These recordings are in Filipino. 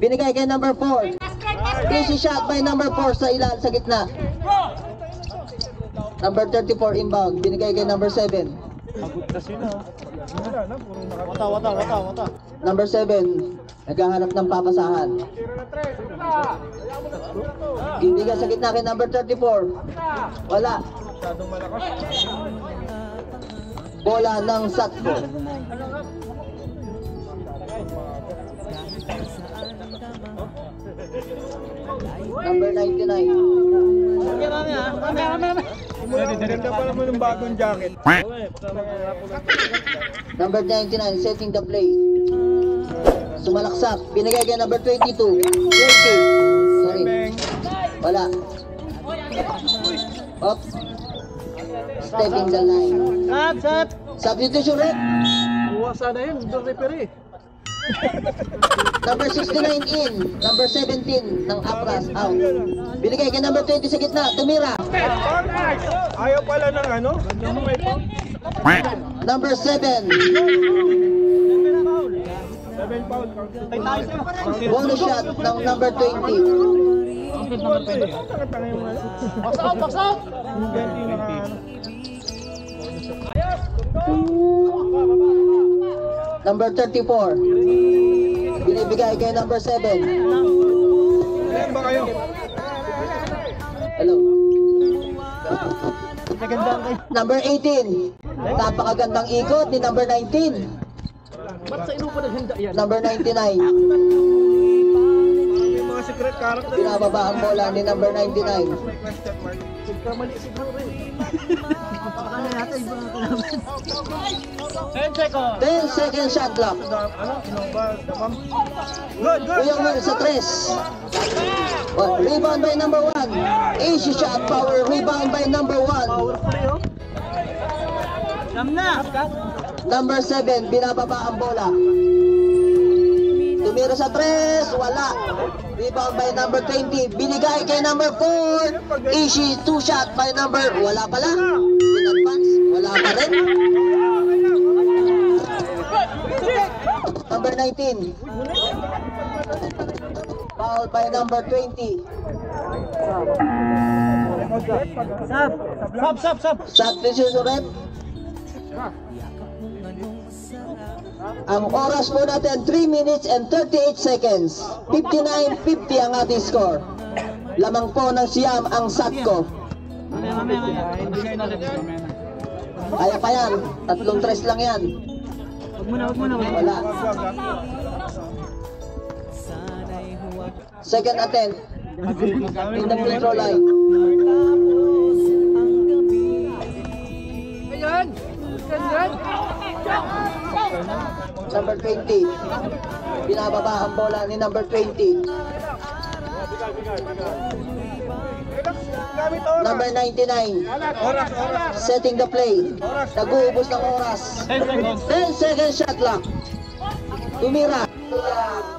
Binigay kay number 4. Easy shot by number 4 sa ilal sa gitna. Number 34 inbound. Binigay kay number 7. Wata, wata, wata, wata. Number 7, naghahanap ng papasahan. Binigay sa gitna kay number 34. Wala. Bola ng Satko. Number 99. Marami, marami ah. Marami, marami. Ganda pa naman ng bagong jacket. Number 99, setting the play. Sumalaksak. Binigay kay number 22. 20. Sorry. Wala. Up. Stepping the line. Sap, sap. Substitution rep. Buwa sana yun, doon referee. Number 69 in. Number 17 ng Apras out. Binigay kay number 20 sa gitna. Tumira. Ayaw pala ng ano? Number 7. Seven pound. Bonus shot ng number 20. Tanga-tanga yung ano. Box out, box out. Number 34. Binibigay kay number 7. Ayan ba kayo? Hello. Nagandaan kayo. Number 18. Napakagandang ikot ni number 19. Ba't sa ino pa naghanda yan? Number 99. Yung mga secret character. Binababa ang bola ni number 99. Kamali siguro eh. Ano natin yung mga kalaban? 10 seconds. 10 second shot clock. Ano? Good, good. Uyong Will sa 3. Oh, rebound by number 1. Easy shot power. Rebound by number 1. Power play oh. Number 7. Binababa ang bola. Tumira sa 3. Wala. Rebound by number 20. Binigay kay number 4. Easy 2 shot by number. Wala pala. In advance. Wala pa rin. Number 19. Foul by number 20. Sap. Sap, sap, sap. Substitution rep. Ang oras po natin 3 minutes and 38 seconds. 59-50 ang ating score. Lamang po ng siyam ang Satko. Kaya pa yan. Tatlong tres lang yan. Huwag muna, huwag muna. Wala. Second attempt. In the free throw line. Ayan. Ayan. Number 20. Binababa ang bola ni number 20. Gamit oras. Number 99. Oras, oras. Setting the play. Nag-uubos ng oras. 10 seconds. 10 second shot clock. Tumira. Tumira.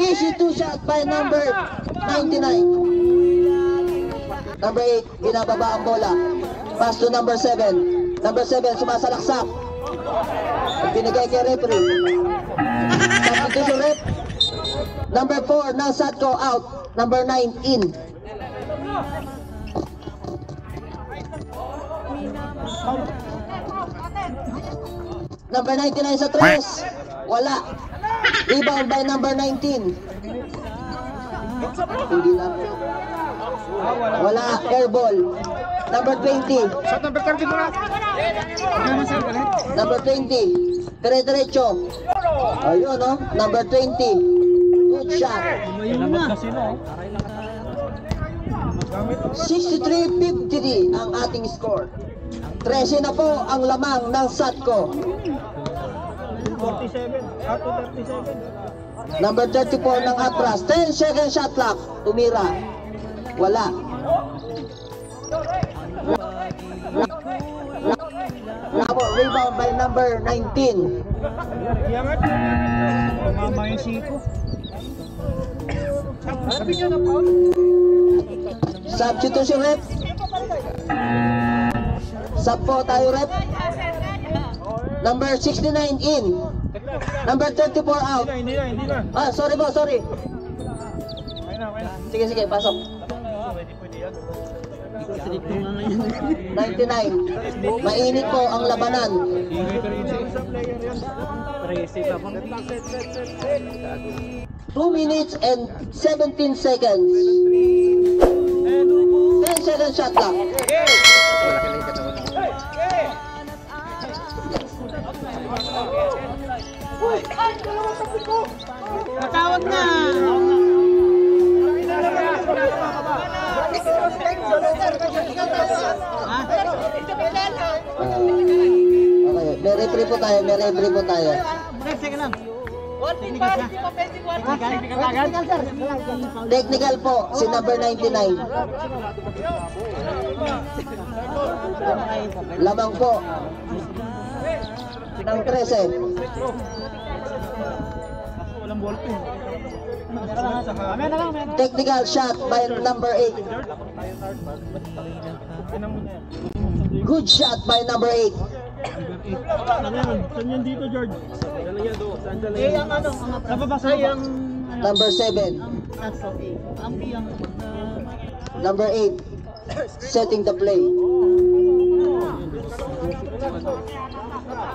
Easy two shot by number 99. Number 8, binababa ang bola. Pass to number 7. Number 7, sumasalaksak. Binigay kay referee. Substitution rep. Number 4, ng Satko out. Number 9, in. Number 99 sa 3. Wala. Rebound by number 19. Hindi na. Wala. Air ball. Number 20. Shot number 30 mo na. Number 20. Dire-diretso. Ayun, no? Number 20. Good shot. Ayun na. 63-53 ang ating score. 13 na po ang lamang ng Satko. 47. Ah, 237. Number 34 ng Atras. 10 second shot clock. Tumira. Wala. Bravo, rebound by number 19. Iyangat. Mama yung siko. Sabi niya. Substitution rep. Sub po tayo rep. Number 69 in. Number 34 out. Ah, sorry po, sorry. Sige, sige, pasok. 99. Mainit po ang labanan. 2 minutes and 17 seconds. 10 seconds shot clock. Matawag na! Ah, okay, may referee po tayo, may referee po tayo. Break, sige lang. Technical ka? Technical? Technical, sir. Technical po, si number 99. Lamang po. Ng 13. Walang ball pin. Mamaya na lang, mamaya na. Technical shot by number 8. Tinan mo na yan. Good shot by number 8. Ano yan? Saan yan dito, George? Eh, ang ano, ang. Number 7. Ang that's okay. Ang biyang... Number 8. Setting the play.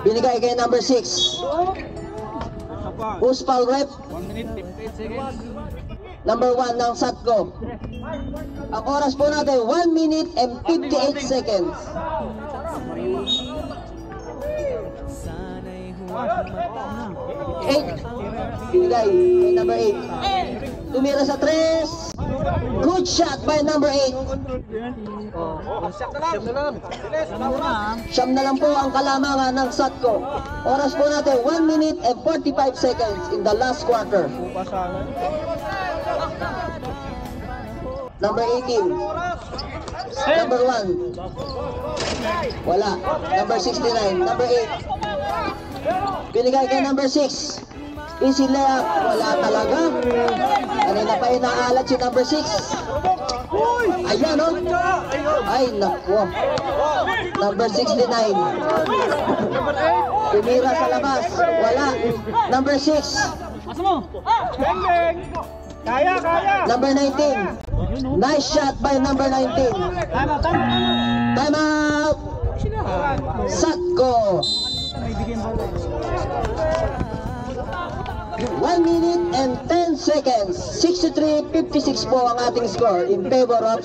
Binigay kay number 6. Foul rep? 1 minute 15 seconds. Number 1 ng Satco. Ang oras po natin, 1 minute and 58 seconds. 8. Binigay kay number 8. Tumira sa 3. Good shot by number 8. Oh, siyak na lang. Siyak na lang. Bilis, Ano na, ah? Siyam na lang po ang kalamangan ng Satco. Oras po natin, 1 minute and 45 seconds in the last quarter. Number 18. Number 1. Wala. Number 69. Number 8. Binigay kay number 6. Easy layup. Wala talaga. Kanina pa inaalat si number 6. Ayan oh. Ay, naku. Number 69. Tumira sa labas. Wala. Number 6. Pasa mo! Kaya, kaya. Number 19. Nice shot by number 19. Tama, tama, tama! Time out! Satko! 1 minute and 10 seconds. 63-56 po ang ating score in favor of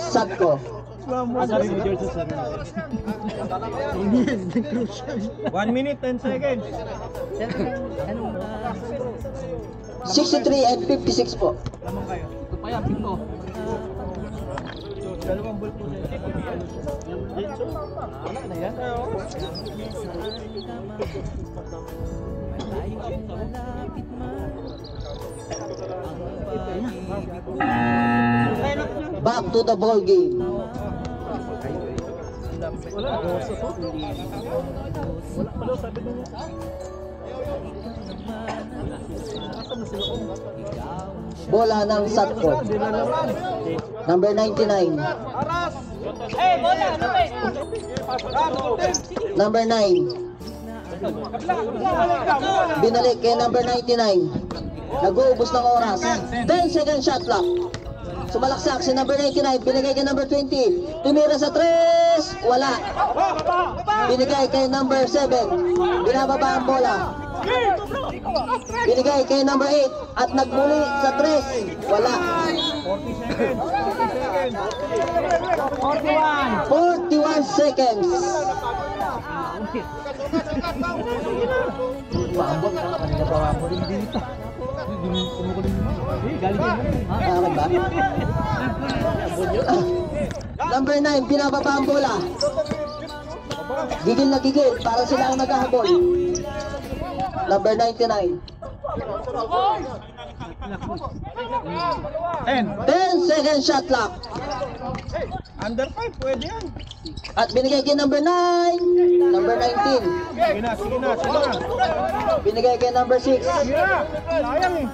crucial. 1 minute 10 seconds. 63 and 56 po. Lamang kayo. Ito pa yan, pinto. Dalawang ball po siya. Wala na yan. Back to the ball game. Bola ng Satko. Number 99. Number 9. Binalik kay number 99. Nag-uubos ng oras. 10 second shot clock. Sumalaksak si number 99. Binigay kay number 20. Tumira sa 3. Wala. Binigay kay number 7. Binababa ang bola. Binigay kay number 8. At nagmuli sa 3. Wala. 41 seconds. Paabot. Kanina pa ako rin dito. Akin ba? Number 9, binababa ang bola. Gigil na gigil, para sila ang naghahabol. Number 99. 10. 10 second shot clock. Under 5, pwede yan. At binigay kay number 9. Number 19. Sige na, sige na, sige na. Binigay kay number 6. Sige na. Sayang eh.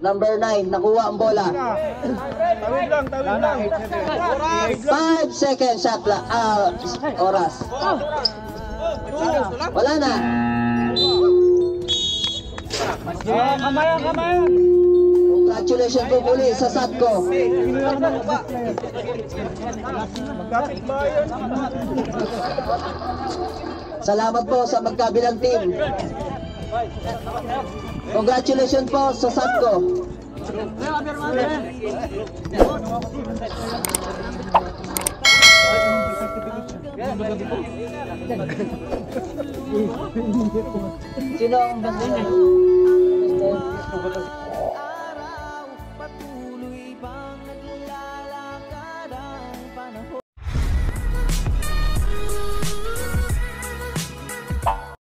Number 9, nakuha ang bola. Tawid lang, tawid lang. 5 seconds shot la, ah, oras. Wala na. Kamayan, kamayan. Congratulations po muli sa Satco. Salamat po sa magkabilang team. Congratulations po sa Satco. Sino ang basta